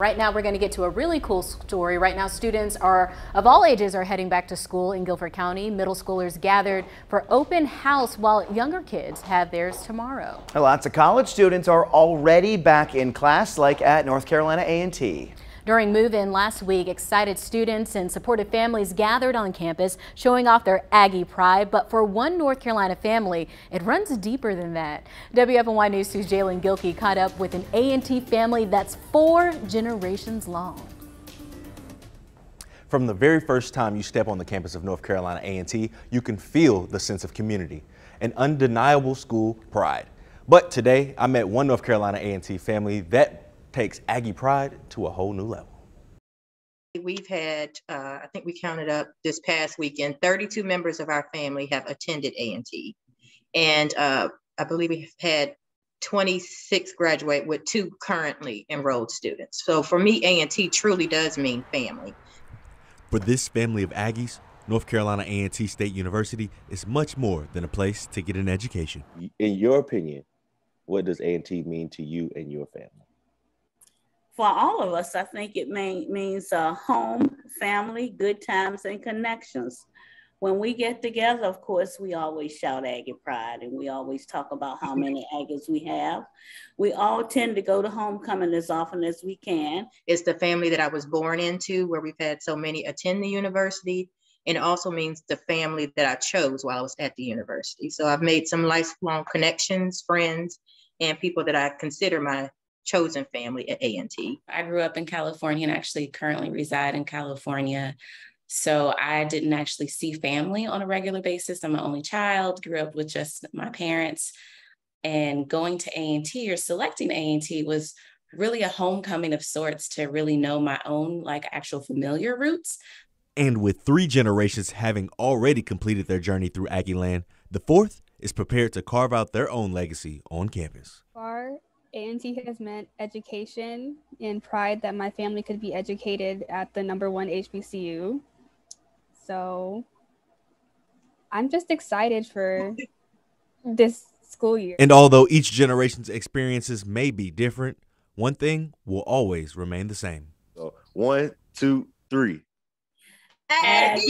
Right now, we're going to get to a really cool story. Right now, students are of all ages are heading back to school in Guilford County. Middle schoolers gathered for open house while younger kids have theirs tomorrow. Lots of college students are already back in class, like at North Carolina A&T. During move-in last week, excited students and supportive families gathered on campus showing off their Aggie pride. But for one North Carolina family, it runs deeper than that. WFMY News 2's Jalen Gilkey caught up with an A&T family that's four generations long. From the very first time you step on the campus of North Carolina A&T, you can feel the sense of community, an undeniable school pride. But today, I met one North Carolina A&T family that takes Aggie Pride to a whole new level. We've had, uh, I think we counted up this past weekend, 32 members of our family have attended A&T. And uh, I believe we've had 26 graduate with two currently enrolled students. So for me, A&T truly does mean family. For this family of Aggies, North Carolina A&T State University is much more than a place to get an education. In your opinion, what does A&T mean to you and your family? For all of us, I think it may, means uh, home, family, good times, and connections. When we get together, of course, we always shout Aggie Pride and we always talk about how many Aggies we have. We all tend to go to homecoming as often as we can. It's the family that I was born into, where we've had so many attend the university. And it also means the family that I chose while I was at the university. So I've made some lifelong connections, friends, and people that I consider my chosen family at A&T. I grew up in California and actually currently reside in California. So I didn't actually see family on a regular basis. I'm an only child, grew up with just my parents. And going to A&T or selecting A&T was really a homecoming of sorts to really know my own like actual familiar roots. And with three generations having already completed their journey through Aggieland, the fourth is prepared to carve out their own legacy on campus. Far a&T has meant education and pride that my family could be educated at the number one HBCU. So I'm just excited for this school year. And although each generation's experiences may be different, one thing will always remain the same. So one, two, three. And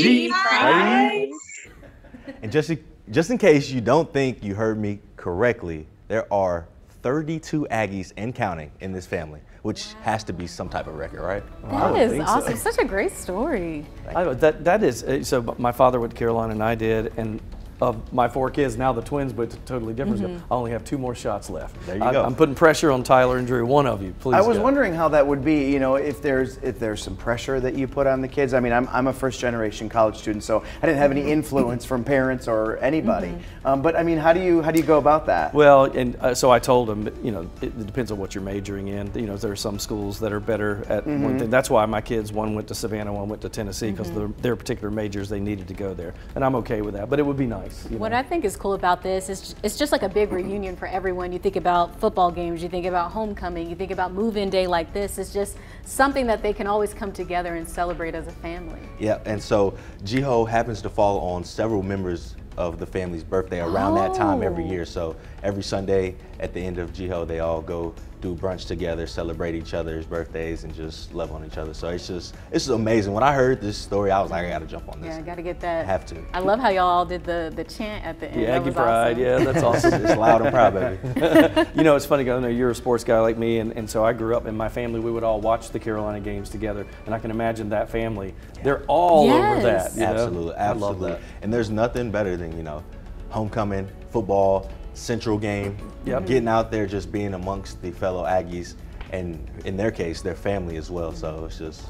just, just in case you don't think you heard me correctly, there are 32 Aggies and counting in this family, which has to be some type of record, right? That is awesome. So. Such a great story. I, that, that is, uh, so my father went to Carolina and I did, and of my four kids, now the twins, but totally different. Mm -hmm. I only have two more shots left. There you I, go. I'm putting pressure on Tyler and Drew. One of you, please. I was go. wondering how that would be. You know, if there's if there's some pressure that you put on the kids. I mean, I'm, I'm a first generation college student, so I didn't have any influence from parents or anybody. Mm -hmm. um, but I mean, how do you how do you go about that? Well, and uh, so I told them, you know, it, it, depends on what you're majoring in. You know, there are some schools that are better at mm -hmm. one thing. That's why my kids, one went to Savannah, one went to Tennessee, because mm-hmm. their particular majors they needed to go there, and I'm okay with that. But it would be nice. What know? I think is cool about this is it's just like a big reunion for everyone. You think about football games, you think about homecoming, you think about move-in day like this. It's just something that they can always come together and celebrate as a family. Yeah, and so GHO happens to fall on several members of the family's birthday around oh. that time every oh. year. So every Sunday at the end of GHO, they all go do brunch together, celebrate each other's birthdays, and just love on each other. So it's just it's just amazing. When I heard this story, I was like, I gotta jump on this. Yeah, I gotta get that. I have to. I love how y'all all did the the chant at the end. Yeah, Aggie Pride. Awesome. Yeah, that's awesome. it's loud and proud, baby. you know, it's funny. I know you're a sports guy like me, and, and so I grew up in my family. We would all watch the Carolina games together, and I can imagine that family. They're all yes. over that. You absolutely, know? absolutely. And there's nothing better than you know homecoming, football, central game, yep. getting out there, just being amongst the fellow Aggies, and in their case, their family as well. So it's just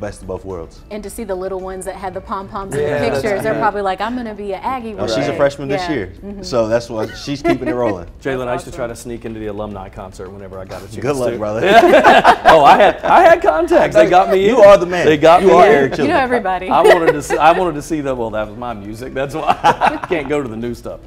best of both worlds. And to see the little ones that had the pom poms yeah, in the pictures, they're probably like, I'm going to be an Aggie. Oh, she's a freshman yeah. this year, mm -hmm. so that's what she's keeping it rolling. Jalen, awesome. I used to try to sneak into the alumni concert whenever I got a chance. Good luck, to. brother. oh, I had I had contacts. They got me. You in. are the man. They got you me. Are. Eric you know everybody. I, I wanted to see. I wanted to see the. Well, that was my music. That's why I can't go to the new stuff.